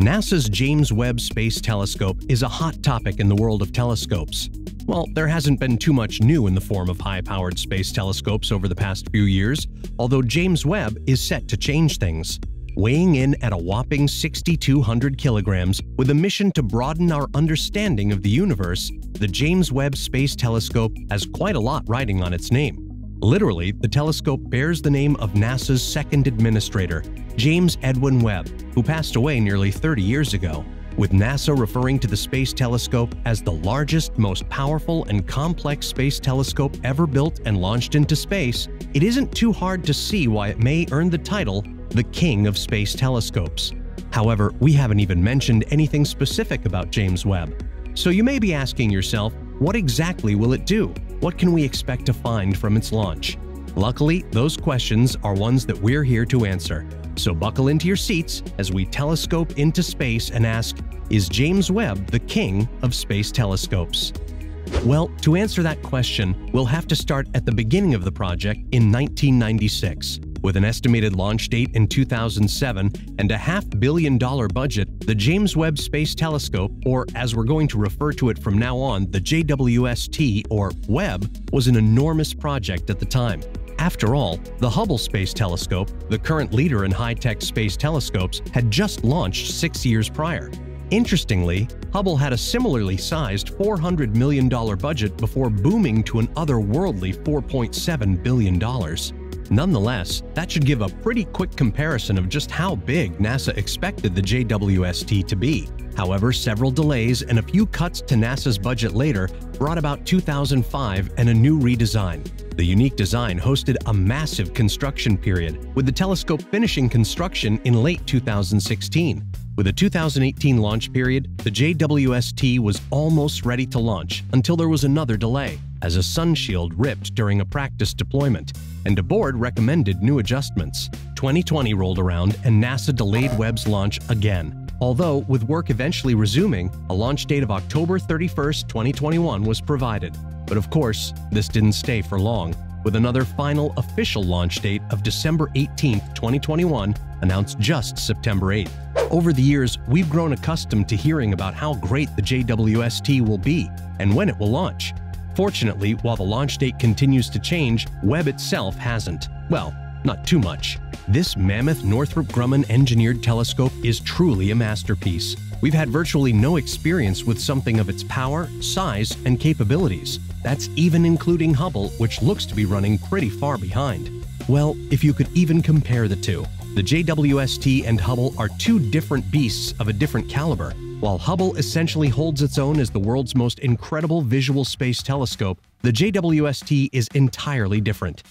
NASA's James Webb Space Telescope is a hot topic in the world of telescopes. Well, there hasn't been too much new in the form of high-powered space telescopes over the past few years, although James Webb is set to change things. Weighing in at a whopping 6,200 kilograms, with a mission to broaden our understanding of the universe, the James Webb Space Telescope has quite a lot riding on its name. Literally, the telescope bears the name of NASA's second administrator, James Edwin Webb, who passed away nearly 30 years ago. With NASA referring to the Space Telescope as the largest, most powerful, and complex space telescope ever built and launched into space, it isn't too hard to see why it may earn the title the King of Space Telescopes. However, we haven't even mentioned anything specific about James Webb. So you may be asking yourself, what exactly will it do? What can we expect to find from its launch? Luckily, those questions are ones that we're here to answer. So buckle into your seats as we telescope into space and ask, is James Webb the king of space telescopes? Well, to answer that question, we'll have to start at the beginning of the project in 1996. With an estimated launch date in 2007 and a half billion dollar budget, the James Webb Space Telescope, or as we're going to refer to it from now on, the JWST or Webb, was an enormous project at the time. After all, the Hubble Space Telescope, the current leader in high-tech space telescopes, had just launched six years prior. Interestingly, Hubble had a similarly sized $400 million budget before booming to an otherworldly $4.7 billion. Nonetheless, that should give a pretty quick comparison of just how big NASA expected the JWST to be. However, several delays and a few cuts to NASA's budget later brought about 2005 and a new redesign. The unique design hosted a massive construction period, with the telescope finishing construction in late 2016. With a 2018 launch period, the JWST was almost ready to launch until there was another delay, as a sun shield ripped during a practice deployment, and a board recommended new adjustments. 2020 rolled around and NASA delayed Webb's launch again. Although, with work eventually resuming, a launch date of October 31, 2021 was provided. But of course, this didn't stay for long, with another final official launch date of December 18, 2021, announced just September 8. Over the years, we've grown accustomed to hearing about how great the JWST will be and when it will launch. Fortunately, while the launch date continues to change, Webb itself hasn't. Well, not too much. This mammoth Northrop Grumman engineered telescope is truly a masterpiece. We've had virtually no experience with something of its power, size, and capabilities. That's even including Hubble, which looks to be running pretty far behind. Well, if you could even compare the two, the JWST and Hubble are two different beasts of a different caliber. While Hubble essentially holds its own as the world's most incredible visual space telescope, the JWST is entirely different.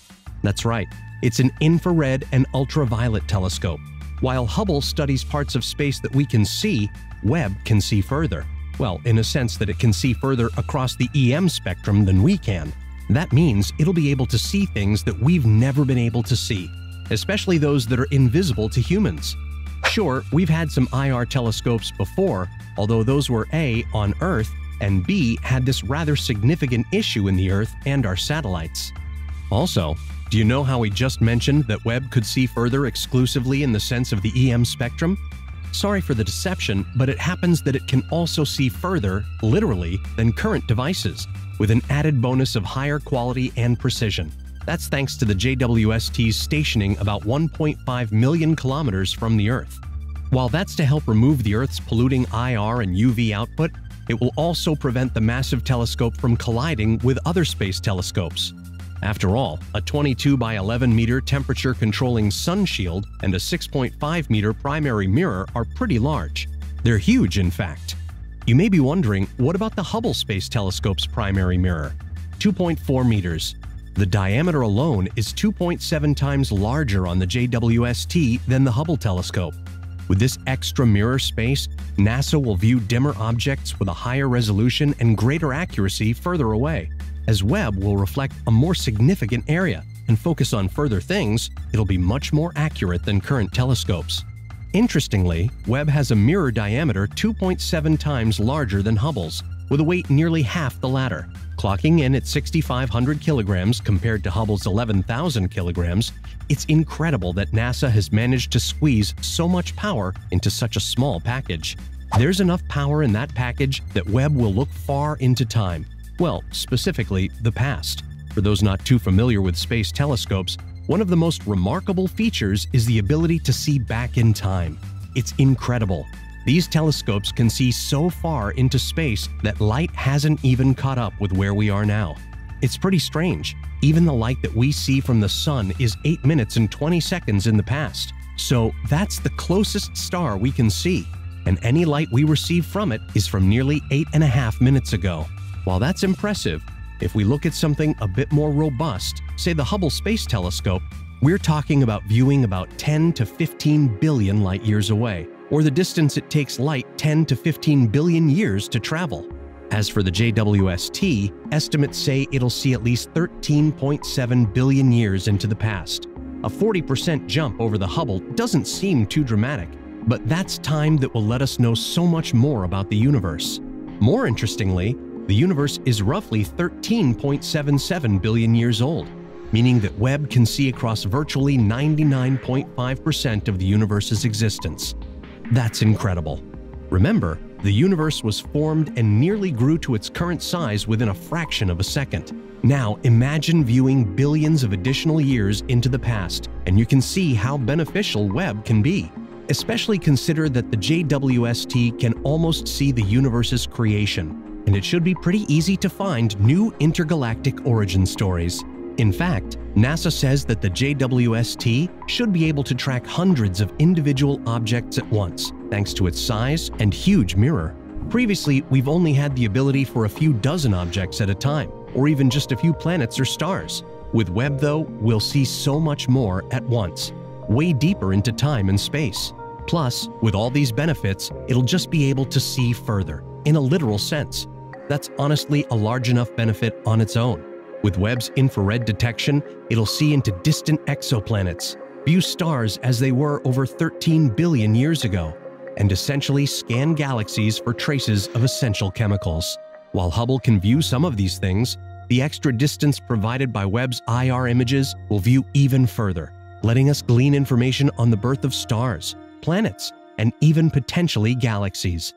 That's right, it's an infrared and ultraviolet telescope. While Hubble studies parts of space that we can see, Webb can see further. Well, in a sense that it can see further across the EM spectrum than we can. That means it'll be able to see things that we've never been able to see, especially those that are invisible to humans. Sure, we've had some IR telescopes before, although those were A, on Earth, and B, had this rather significant issue in the Earth and our satellites. Also, do you know how we just mentioned that Webb could see further exclusively in the sense of the EM spectrum? Sorry for the deception, but it happens that it can also see further, literally, than current devices, with an added bonus of higher quality and precision. That's thanks to the JWST's stationing about 1.5 million kilometers from the Earth. While that's to help remove the Earth's polluting IR and UV output, it will also prevent the massive telescope from colliding with other space telescopes. After all, a 22 by 11 meter temperature controlling sun shield and a 6.5 meter primary mirror are pretty large. They're huge, in fact. You may be wondering, what about the Hubble Space Telescope's primary mirror? 2.4 meters. The diameter alone is 2.7 times larger on the JWST than the Hubble telescope. With this extra mirror space, NASA will view dimmer objects with a higher resolution and greater accuracy further away as Webb will reflect a more significant area and focus on further things, it'll be much more accurate than current telescopes. Interestingly, Webb has a mirror diameter 2.7 times larger than Hubble's, with a weight nearly half the latter. Clocking in at 6,500 kilograms compared to Hubble's 11,000 kilograms, it's incredible that NASA has managed to squeeze so much power into such a small package. There's enough power in that package that Webb will look far into time. Well, specifically, the past. For those not too familiar with space telescopes, one of the most remarkable features is the ability to see back in time. It's incredible. These telescopes can see so far into space that light hasn't even caught up with where we are now. It's pretty strange. Even the light that we see from the Sun is 8 minutes and 20 seconds in the past. So that's the closest star we can see, and any light we receive from it is from nearly 8.5 minutes ago. While that's impressive, if we look at something a bit more robust, say the Hubble Space Telescope, we're talking about viewing about 10 to 15 billion light years away, or the distance it takes light 10 to 15 billion years to travel. As for the JWST, estimates say it'll see at least 13.7 billion years into the past. A 40% jump over the Hubble doesn't seem too dramatic, but that's time that will let us know so much more about the universe. More interestingly, the universe is roughly 13.77 billion years old, meaning that Webb can see across virtually 99.5% of the universe's existence. That's incredible. Remember, the universe was formed and nearly grew to its current size within a fraction of a second. Now imagine viewing billions of additional years into the past, and you can see how beneficial Webb can be. Especially consider that the JWST can almost see the universe's creation, and it should be pretty easy to find new intergalactic origin stories. In fact, NASA says that the JWST should be able to track hundreds of individual objects at once, thanks to its size and huge mirror. Previously, we've only had the ability for a few dozen objects at a time, or even just a few planets or stars. With Webb, though, we'll see so much more at once, way deeper into time and space. Plus, with all these benefits, it'll just be able to see further, in a literal sense, that's honestly a large enough benefit on its own. With Webb's infrared detection, it'll see into distant exoplanets, view stars as they were over 13 billion years ago, and essentially scan galaxies for traces of essential chemicals. While Hubble can view some of these things, the extra distance provided by Webb's IR images will view even further, letting us glean information on the birth of stars, planets, and even potentially galaxies.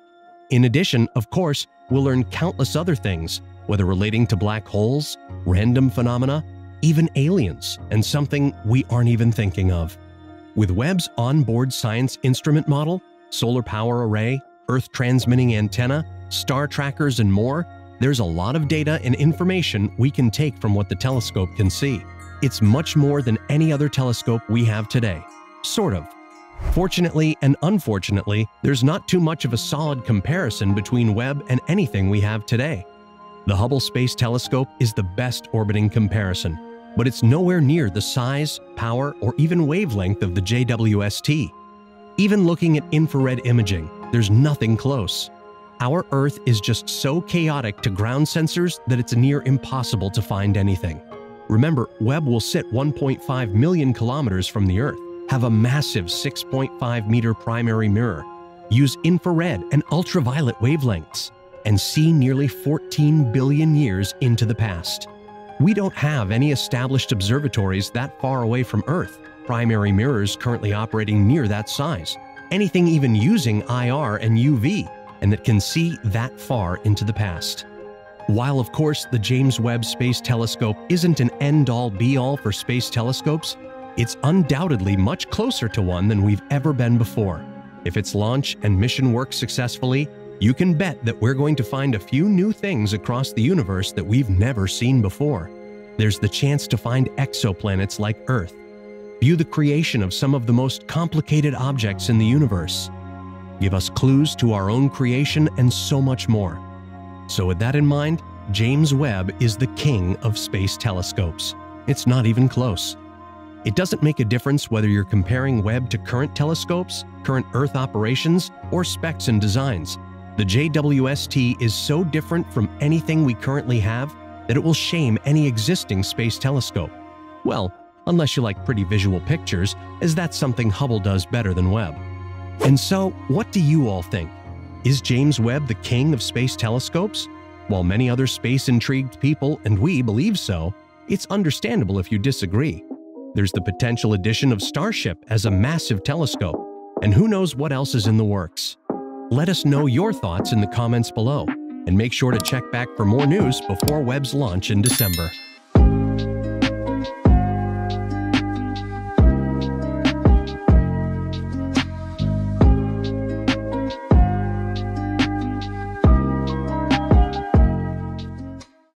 In addition, of course, we'll learn countless other things, whether relating to black holes, random phenomena, even aliens, and something we aren't even thinking of. With Webb's onboard science instrument module, solar power array, Earth transmitting antenna, star trackers, and more, there's a lot of data and information we can take from what the telescope can see. It's much more than any other telescope we have today. Sort of. Fortunately and unfortunately, there's not too much of a solid comparison between Webb and anything we have today. The Hubble Space Telescope is the best orbiting comparison, but it's nowhere near the size, power, or even wavelength of the JWST. Even looking at infrared imaging, there's nothing close. Our Earth is just so chaotic to ground sensors that it's near impossible to find anything. Remember, Webb will sit 1.5 million kilometers from the Earth, have a massive 6.5 meter primary mirror, use infrared and ultraviolet wavelengths, and see nearly 14 billion years into the past. We don't have any established observatories that far away from Earth, primary mirrors currently operating near that size, anything even using IR and UV, and that can see that far into the past. While, of course, the James Webb Space Telescope isn't an end-all be-all for space telescopes, it's undoubtedly much closer to one than we've ever been before. If its launch and mission work successfully, you can bet that we're going to find a few new things across the universe that we've never seen before. There's the chance to find exoplanets like Earth, view the creation of some of the most complicated objects in the universe, give us clues to our own creation, and so much more. So with that in mind, James Webb is the king of space telescopes. It's not even close. It doesn't make a difference whether you're comparing Webb to current telescopes, current Earth operations, or specs and designs. The JWST is so different from anything we currently have that it will shame any existing space telescope. Well, unless you like pretty visual pictures, as that's something Hubble does better than Webb. And so, what do you all think? Is James Webb the king of space telescopes? While many other space-intrigued people and we believe so, it's understandable if you disagree. There's the potential addition of Starship as a massive telescope, and who knows what else is in the works. Let us know your thoughts in the comments below, and make sure to check back for more news before Webb's launch in December.